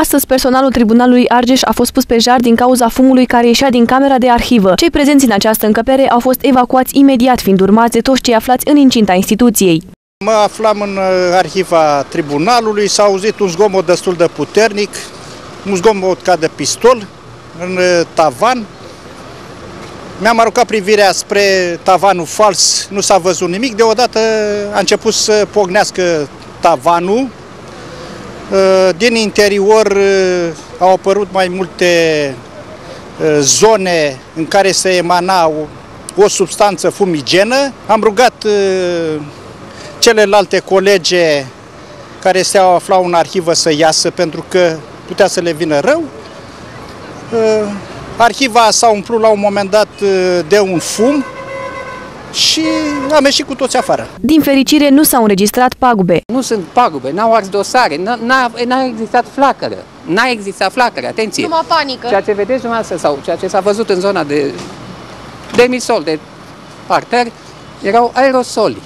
Astăzi, personalul Tribunalului Argeș a fost pus pe jar din cauza fumului care ieșea din camera de arhivă. Cei prezenți în această încăpere au fost evacuați imediat, fiind urmați de toți cei aflați în incinta instituției. Mă aflam în uh, arhiva tribunalului, s-a auzit un zgomot destul de puternic, un zgomot ca de pistol în uh, tavan. Mi-am aruncat privirea spre tavanul fals, nu s-a văzut nimic. Deodată a început să pognească tavanul. Uh, din interior au apărut mai multe zone în care se emana o, o substanță fumigenă. Am rugat celelalte colege care se aflau în arhivă să iasă pentru că putea să le vină rău. Uh, arhiva s-a umplut la un moment dat uh, de un fum și am ieșit cu toți afară. Din fericire nu s-au înregistrat pagube. Nu sunt pagube, n-au ars dosare, n-a existat flacără. N-a existat flacără, atenție. Numai panică. Ceea ce vedeți dumneavoastră sau ceea ce s-a văzut în zona de demisol, de parter, erau aerosoli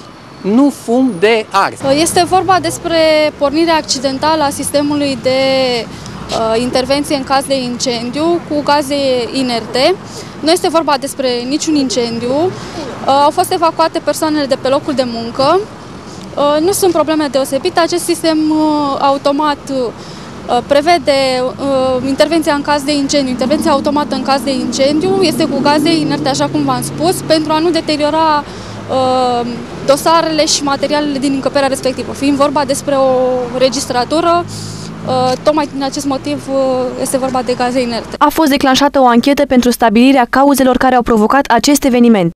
nu fum de ars. Este vorba despre pornirea accidentală a sistemului de uh, intervenție în caz de incendiu cu gaze inerte. Nu este vorba despre niciun incendiu. Uh, au fost evacuate persoanele de pe locul de muncă. Uh, nu sunt probleme deosebite. Acest sistem uh, automat uh, prevede uh, intervenția în caz de incendiu, intervenția automată în caz de incendiu, este cu gaze inerte, așa cum v-am spus, pentru a nu deteriora uh, dosarele și materialele din încăperea respectivă. Fiind vorba despre o registratură, uh, tocmai din acest motiv uh, este vorba de gaze inerte. A fost declanșată o anchetă pentru stabilirea cauzelor care au provocat acest eveniment.